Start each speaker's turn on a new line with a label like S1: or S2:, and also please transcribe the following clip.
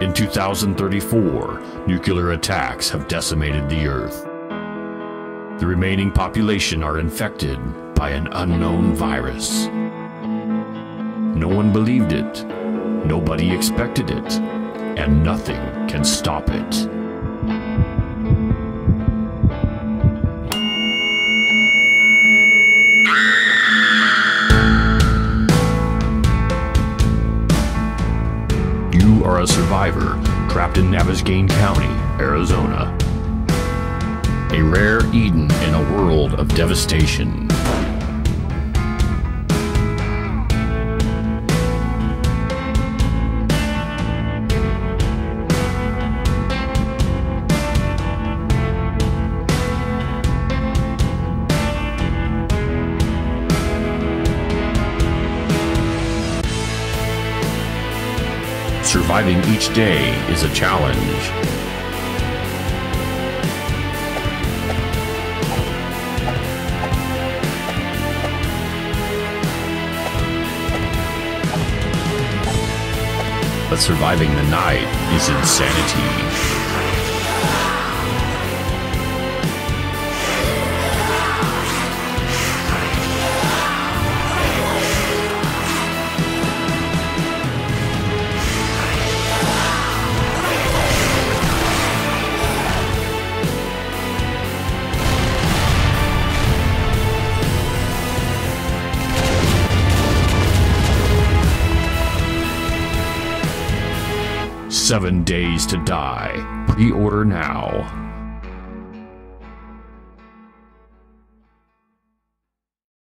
S1: in 2034, nuclear attacks have decimated the Earth. The remaining population are infected by an unknown virus. No one believed it, nobody expected it, and nothing can stop it. A survivor trapped in Navezgane County, Arizona. A rare Eden in a world of devastation. Surviving each day is a challenge. But surviving the night is insanity. Seven Days to Die. Pre order now.